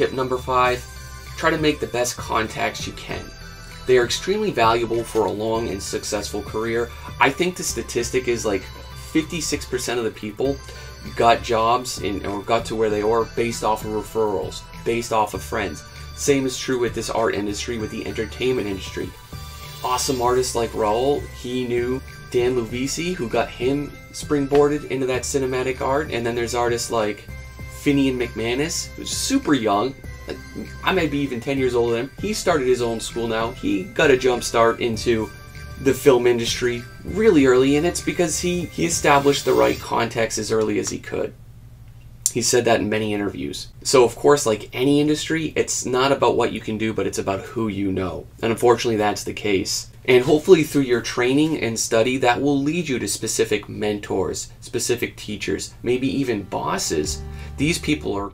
Tip number five, try to make the best contacts you can. They are extremely valuable for a long and successful career. I think the statistic is like 56% of the people got jobs in, or got to where they are based off of referrals, based off of friends. Same is true with this art industry, with the entertainment industry. Awesome artists like Raul, he knew Dan Luvisi, who got him springboarded into that cinematic art, and then there's artists like Finnian MacManus, who's super young, I may be even 10 years older than him. He started his own school now. He got a jump start into the film industry really early, and it's because he, he established the right context as early as he could. He said that in many interviews. So, of course, like any industry, it's not about what you can do, but it's about who you know. And unfortunately, that's the case. And hopefully, through your training and study, that will lead you to specific mentors, specific teachers, maybe even bosses. These people are